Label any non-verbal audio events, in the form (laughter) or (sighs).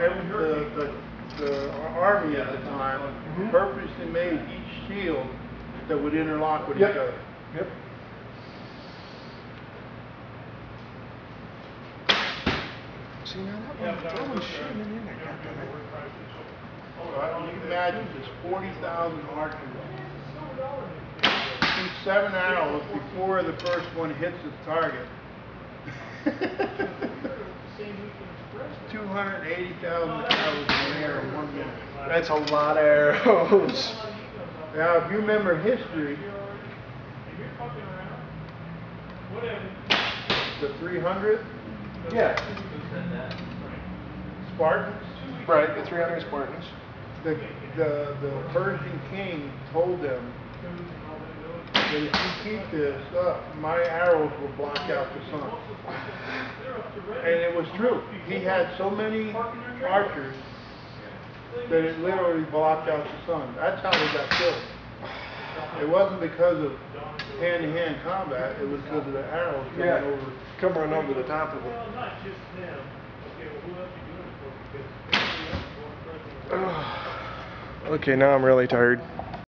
every, the, the, the army at the time Mhm. purposely made each shield that would interlock with each Yep. other. Yep. See, now that one throwing shit in there, goddammit. Right, You can imagine there's forty thousand archers. Shoot seven arrows before the first one hits its target. (laughs) Two hundred and eighty thousand arrows in air in one minute. That's a lot of arrows. Now, if you remember history, the three hundred Yeah. Spartans, Right, the 300 Spartans. the, the, the Persian king told them that if you keep this up, my arrows will block out the sun. And it was true. He had so many archers that it literally blocked out the sun. That's how they got killed. It wasn't because of hand-to-hand combat, it was because of the arrows coming Yeah. over. Run over the top of it. Well, not just them. Okay, well, who else you doing it for? Because everybody else is (sighs) going crazy. Okay, now I'm really tired.